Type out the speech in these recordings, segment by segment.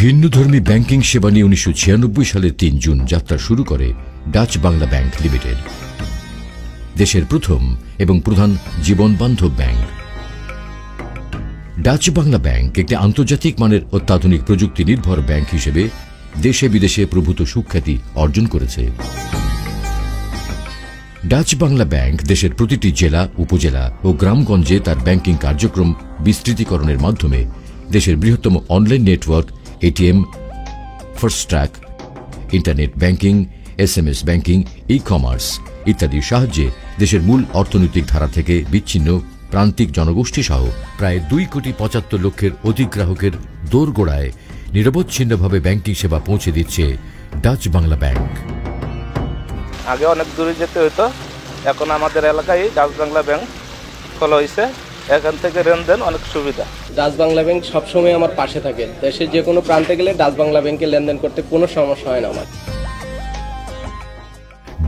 ভিন্নধর্মী banking সেবা নিয়ে উনিশশো ছিয়ানব্বই সালের তিন জুন যাত্রা শুরু করে ডাচ বাংলা ব্যাংক লিমিটেড। দেশের প্রথম এবং প্রধান জীবনবান্ধব ব্যাংক। ডাচ বাংলা ব্যাংক একটি আন্তর্জাতিক মানের অত্যাধুনিক প্রযুক্তি নির্ভর ব্যাংক হিসেবে দেশে বিদেশে প্রভূত সুখ্যাতি অর্জন করেছে। ডাচ বাংলা ব্যাংক দেশের প্রতিটি জেলা, উপজেলা ও গ্রামগঞ্জে তার ব্যাংকিং কার্যক্রম বিস্তৃতিকরণের মাধ্যমে দেশের বৃহত্তম online network ATM fast track internet banking S M S banking e commerce ইত্যাদির সাহায্যে দেশের মূল অর্থনৈতিক ধারা থেকে বিচ্ছিন্ন প্রান্তিক জনগোষ্ঠী সহ প্রায় দুই কোটি পঁচাত্তর লক্ষের অধিক গ্রাহকের দোরগোড়ায় নিরবচ্ছিন্নভাবে ব্যাংকিং সেবা পৌঁছে দিচ্ছে ডাচ বাংলা ব্যাংক। আগে অনেক দূরে যেতে হতো এখন আমাদের এলাকায় ডাচ বাংলা ব্যাংক খোলা হয়েছে এখান থেকে লেনদেন অনেক সুবিধা। ডাচ বাংলা ব্যাংক সবসময় আমার পাশে থাকে। দেশের যে কোনো প্রান্তে গেলে ডাচ বাংলা ব্যাংকে লেনদেন করতে কোনো সমস্যা হয় না আমার।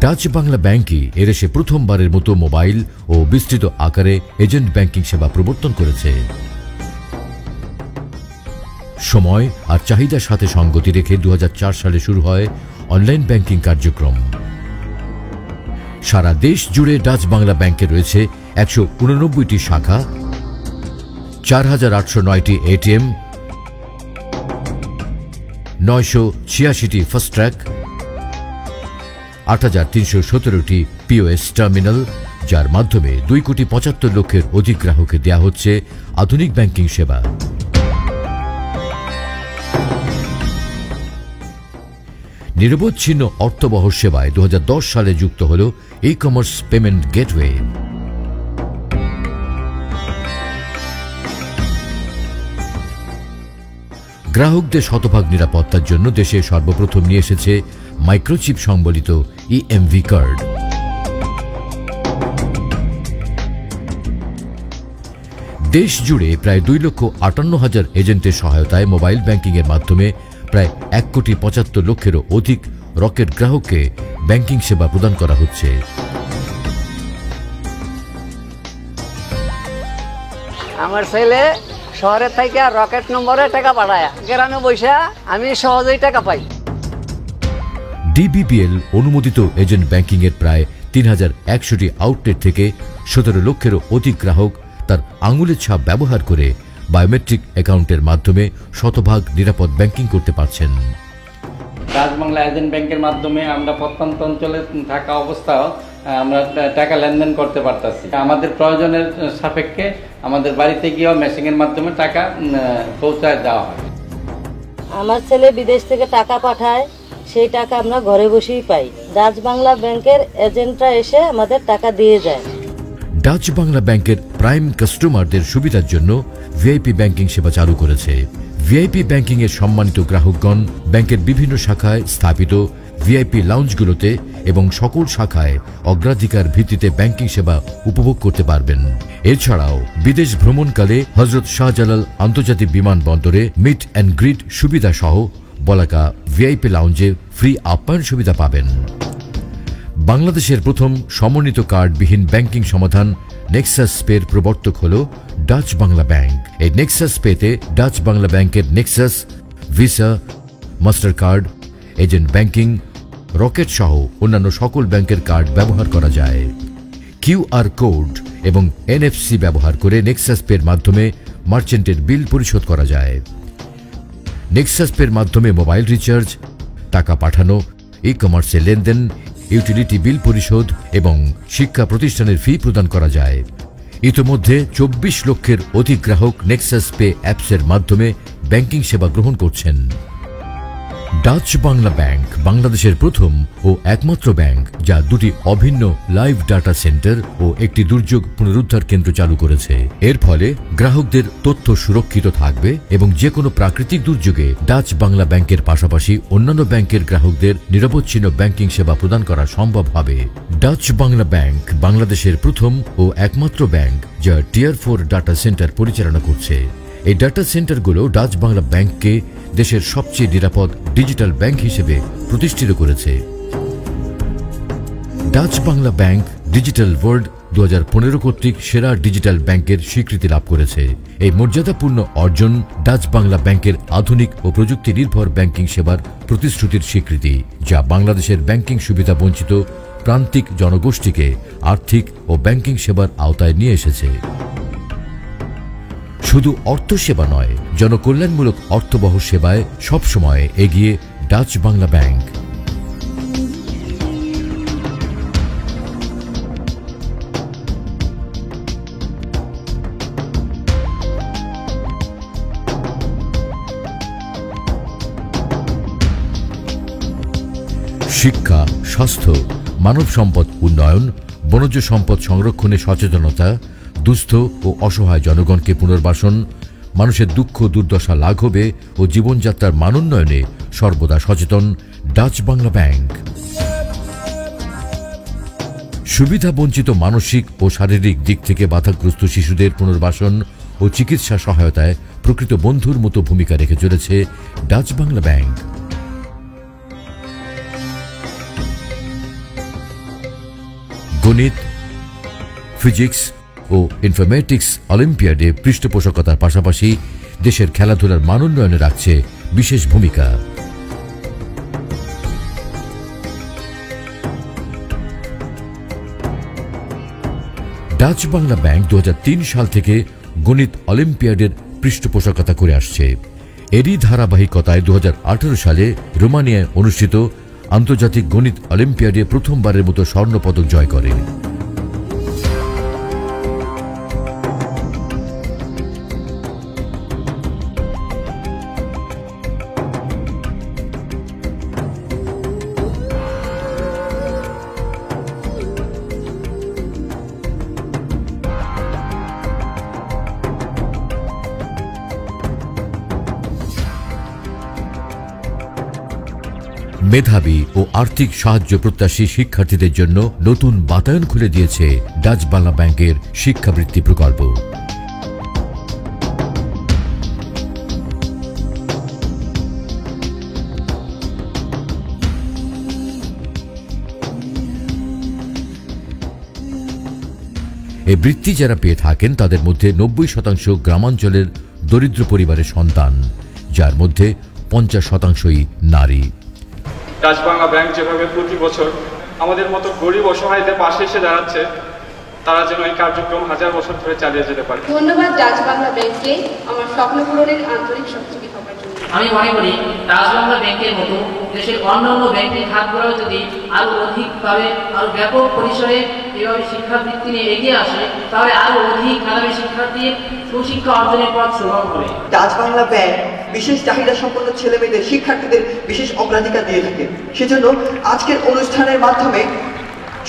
ডাচ বাংলা ব্যাংকই এদেশে প্রথমবারের মতো মোবাইল ও বিস্তৃত আকারে এজেন্ট ব্যাংকিং সেবা প্রবর্তন করেছে। সময় আর চাহিদার সাথে সঙ্গতি রেখে দু হাজার চার সালে শুরু হয় অনলাইন ব্যাংকিং কার্যক্রম। সারা দেশ জুড়ে ডাচ বাংলা ব্যাংকে রয়েছে একশো শাখা চার হাজার আটশো নয়টি এটিএম, নয়শো ছিয়াশিটি ফাস্ট ট্র্যাক আট হাজার তিনশো সতেরোটি পিওএস টার্মিনাল, যার মাধ্যমে দুই কোটি পঁচাত্তর লক্ষের অধিক গ্রাহকে দেয়া হচ্ছে আধুনিক ব্যাংকিং সেবা। নিরবচ্ছিন্ন অর্থবহ সেবায় দু হাজার দশ সালে যুক্ত হল ই কমার্স পেমেন্ট গেটওয়ে। গ্রাহকদের শতভাগ নিরাপত্তার জন্য দেশে সর্বপ্রথম নিয়ে এসেছে মাইক্রোচিপ সংবলিত ইএমভি কার্ড দেশ জুড়ে প্রায় দুই লক্ষ আটান্ন হাজার এজেন্টের সহায়তায় মোবাইল ব্যাংকিং এর মাধ্যমে প্রায় এক কোটি পঁচাত্তর লক্ষেরও অধিক রকেট গ্রাহককে ব্যাংকিং সেবা প্রদান করা হচ্ছে। আমার ছেলে শহরের থেকে রকেট নম্বরে টাকা পাঠায়। গ্রামে বৈশা আমি সহজেই টাকা পাই। ডিবিবিএল অনুমোদিত এজেন্ট ব্যাংকিং এর প্রায় তিন হাজার একশোটি আউটলেট থেকে সতেরো লক্ষেরও অধিক গ্রাহক তার আঙুলের ছাপ ব্যবহার করে বায়োমেট্রিক অ্যাকাউন্টের মাধ্যমে শতভাগ নিরাপদ ব্যাংকিং করতে পারছেন। রাজবাংলা এজেন্ট ব্যাংকের মাধ্যমে আমরা প্রত্যন্ত অঞ্চলে থাকা অবস্থাও আমরা টাকা লেনদেন করতে পারতাছি। আমাদের প্রয়োজনের সাপেক্ষে আমাদের বাড়িতে গিয়েও মেশিনের মাধ্যমে টাকা পৌঁছায় দেওয়া হয়। আমার ছেলে বিদেশ থেকে টাকা পাঠায় সেই টাকা আমরা ঘরে বসেই পাই। ডাচ বাংলা ব্যাংকের এজেন্টরা এসে আমাদের টাকা দিয়ে যায়। ডাচ বাংলা ব্যাংকের প্রাইম কাস্টমারদের সুবিধার জন্য ভিআইপি ব্যাংকিং সেবা চালু করেছে। ভিআইপি ব্যাংকিং এর সম্মানিত গ্রাহকগণ ব্যাংকের বিভিন্ন শাখায় স্থাপিত ভিআইপি লাউঞ্জগুলোতে এবং সকল শাখায় অগ্রাধিকার ভিত্তিতে ব্যাংকিং সেবা উপভোগ করতে পারবেন। এছাড়াও বিদেশ ভ্রমণকালে হজরত শাহজালাল আন্তর্জাতিক বিমানবন্দরে মিট অ্যান্ড গ্রিড সুবিধা সহ বলাকা ভিআইপি লাউঞ্জে ফ্রি আপ্যায়ন সুবিধা পাবেন। বাংলাদেশের প্রথম সমন্বিত কার্ডবিহীন ব্যাংকিং সমাধান নেক্সাস পের প্রবর্তক হল ডাচ বাংলা ব্যাংক। এই নেক্সাস পেতে ডাচ বাংলা ব্যাংকের Nexus, Visa master card agent banking Rocket সহ অন্যান্য সকল ব্যাংকের কার্ড ব্যবহার করা যায়। কিউআর কোড এবং এনএফসি ব্যবহার করে নেক্সাস পের মাধ্যমে মার্চেন্টের বিল পরিশোধ করা যায়। নেক্সাস পের মাধ্যমে মোবাইল রিচার্জ, টাকা পাঠানো ই কমার্সে লেনদেন, ইউটিলিটি বিল পরিশোধ এবং শিক্ষা প্রতিষ্ঠানের ফি প্রদান করা যায়। ইতোমধ্যে চব্বিশ লক্ষের অধিক গ্রাহক নেক্সাস পে অ্যাপসের মাধ্যমে ব্যাংকিং সেবা গ্রহণ করছেন। ডাচ বাংলা ব্যাংক বাংলাদেশের প্রথম ও একমাত্র ব্যাংক যা দুটি অভিন্ন লাইভ ডাটা সেন্টার ও একটি দুর্যোগ পুনরুদ্ধার কেন্দ্র চালু করেছে। এর ফলে গ্রাহকদের তথ্য সুরক্ষিত থাকবে এবং যে কোনো প্রাকৃতিক দুর্যোগে ডাচ বাংলা ব্যাংকের পাশাপাশি অন্যান্য ব্যাংকের গ্রাহকদের নিরবচ্ছিন্ন ব্যাংকিং সেবা প্রদান করা সম্ভব হবে। ডাচ বাংলা ব্যাংক বাংলাদেশের প্রথম ও একমাত্র ব্যাংক যা টিয়ার ফোর ডাটা সেন্টার পরিচালনা করছে। এই ডাটা সেন্টারগুলো ডাচ বাংলা ব্যাংককে দেশের সবচেয়ে নিরাপদ ডিজিটাল ব্যাংক হিসেবে প্রতিষ্ঠিত করেছে। Dutch Bangla bank digital world দু হাজার পনেরো কর্তৃক সেরা ডিজিটাল ব্যাংকের স্বীকৃতি লাভ করেছে। এই মর্যাদাপূর্ণ অর্জন ডাচ বাংলা ব্যাংকের আধুনিক ও প্রযুক্তি নির্ভর ব্যাংকিং সেবার প্রতিশ্রুতির স্বীকৃতি, যা বাংলাদেশের ব্যাংকিং সুবিধা বঞ্চিত প্রান্তিক জনগোষ্ঠীকে আর্থিক ও ব্যাংকিং সেবার আওতায় নিয়ে এসেছে। শুধু অর্থ সেবা নয়, জনকল্যাণমূলক অর্থবহ সেবায় সবসময় এগিয়ে ডাচ বাংলা ব্যাংক শিক্ষা, স্বাস্থ্য, মানব সম্পদ উন্নয়ন, বনজ সম্পদ সংরক্ষণে সচেতনতা দুস্থ ও অসহায় জনগণকে পুনর্বাসন, মানুষের দুঃখ, দুর্দশা লাঘবে ও জীবনযাত্রার মানোন্নয়নে সর্বদা সচেতন ডাচ বাংলা ব্যাংক। সুবিধা বঞ্চিত মানসিক ও শারীরিক দিক থেকে বাধাগ্রস্ত শিশুদের পুনর্বাসন ও চিকিৎসা সহায়তায় প্রকৃত বন্ধুর মতো ভূমিকা রেখে চলেছে ডাচ বাংলা ব্যাংক। গণিত, ফিজিক্স ও ইনফরমেটিক্স অলিম্পিয়াডে পৃষ্ঠপোষকতার পাশাপাশি দেশের খেলাধুলার মান উন্নয়নে রাখছে বিশেষ ভূমিকা। ডাচ বাংলা ব্যাংক দু হাজার তিন সাল থেকে গণিত অলিম্পিয়াডের পৃষ্ঠপোষকতা করে আসছে। এরই ধারাবাহিকতায় দু হাজার আঠারো সালে রোমানিয়ায় অনুষ্ঠিত আন্তর্জাতিক গণিত অলিম্পিয়াডে প্রথমবারের মতো স্বর্ণপদক জয় করে। মেধাবী ও আর্থিক সাহায্য প্রত্যাশী শিক্ষার্থীদের জন্য নতুন বাতায়ন খুলে দিয়েছে ডাচ বাংলা ব্যাংকের শিক্ষাবৃত্তি প্রকল্প। এই বৃত্তি যারা পেয়ে থাকেন, তাদের মধ্যে নব্বই শতাংশ গ্রামাঞ্চলের দরিদ্র পরিবারের সন্তান, যার মধ্যে পঞ্চাশ শতাংশই নারী। ডাচ বাংলা ব্যাংক যেভাবে প্রতি বছর আমাদের মতো গরিব অসহায়দের পাশে এসে দাঁড়াচ্ছে, তারা যেন এই কার্যক্রম হাজার বছর ধরে চালিয়ে যেতে পারে। ধন্যবাদ ডাচ বাংলা ব্যাংককে আমার স্বপ্ন পূরণের আন্তরিক সহযোগী হবার জন্য আমি মনে করি রাজবাংলা ব্যাংকের মতো দেশের অন্যান্য ব্যাংকিং খাতগুলোও যদি আরও অধিকভাবে, আরও ব্যাপক পরিসরে এভাবে শিক্ষাবৃত্তি নিয়ে এগিয়ে আসে, তাহলে আরও অধিক মেধাবী শিক্ষার্থীর সুশিক্ষা অর্জনের পথ সুগম হবে। ডাচ বাংলা ব্যাংক বিশেষ চাহিদা সম্পন্ন ছেলে মেয়েদের শিক্ষার্থীদের বিশেষ অগ্রাধিকার দিয়ে থাকে। সেজন্য আজকের অনুষ্ঠানের মাধ্যমে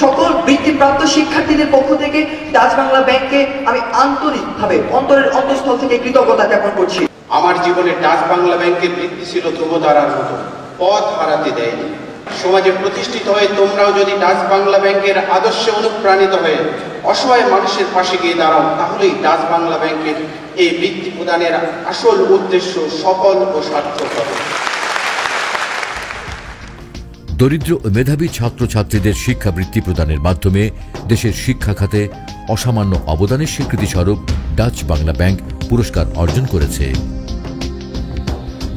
সকল বৃত্তিপ্রাপ্ত শিক্ষার্থীদের পক্ষ থেকে ডাচ বাংলা ব্যাংককে আমি আন্তরিকভাবে অন্তরের অন্তঃস্থল থেকে কৃতজ্ঞতা জ্ঞাপন করছি। আমার জীবনে ডাচ বাংলা ব্যাংকের বৃত্তি ছিল ধ্রুবতারার মতো। পথ হারাতে দেয়নি। সমাজে প্রতিষ্ঠিত হয়ে তোমরাও যদি ডাচ বাংলা ব্যাংকের আদর্শে অনুপ্রাণিত হয়ে অসহায় মানুষের পাশে গিয়ে দাঁড়াও, তাহলেই ডাচ বাংলা ব্যাংকের এই বৃত্তি প্রদানের আসল উদ্দেশ্য সফল ও সার্থক হবে দরিদ্র ও মেধাবী ছাত্রছাত্রীদের শিক্ষাবৃত্তি প্রদানের মাধ্যমে দেশের শিক্ষা খাতে অসামান্য অবদানের স্বীকৃতিস্বরূপ ডাচ বাংলা ব্যাংক পুরস্কার অর্জন করেছে।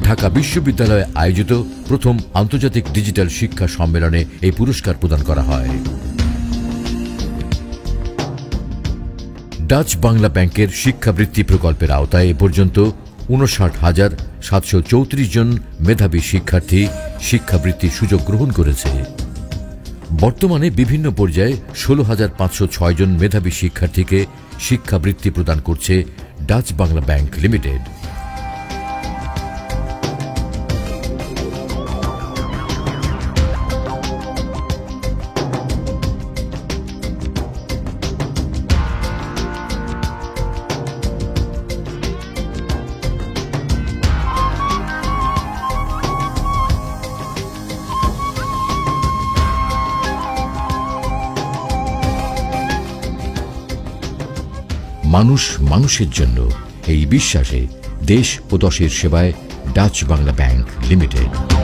ঢাকা বিশ্ববিদ্যালয়ে আয়োজিত প্রথম আন্তর্জাতিক ডিজিটাল শিক্ষা সম্মেলনে এই পুরস্কার প্রদান করা হয়। ডাচ বাংলা ব্যাংকের শিক্ষাবৃত্তি প্রকল্পের আওতায় এ পর্যন্ত উনষাট হাজার সাতশো চৌত্রিশ জন মেধাবী শিক্ষার্থী শিক্ষাবৃত্তির সুযোগ গ্রহণ করেছে। বর্তমানে বিভিন্ন পর্যায়ে ষোলো হাজার পাঁচশো ছয় জন মেধাবী শিক্ষার্থীকে শিক্ষাবৃত্তি প্রদান করছে ডাচ বাংলা ব্যাংক লিমিটেড। মানুষ মানুষের জন্য এই বিশ্বাসে দেশ ও দশের সেবায় ডাচ বাংলা ব্যাংক লিমিটেড।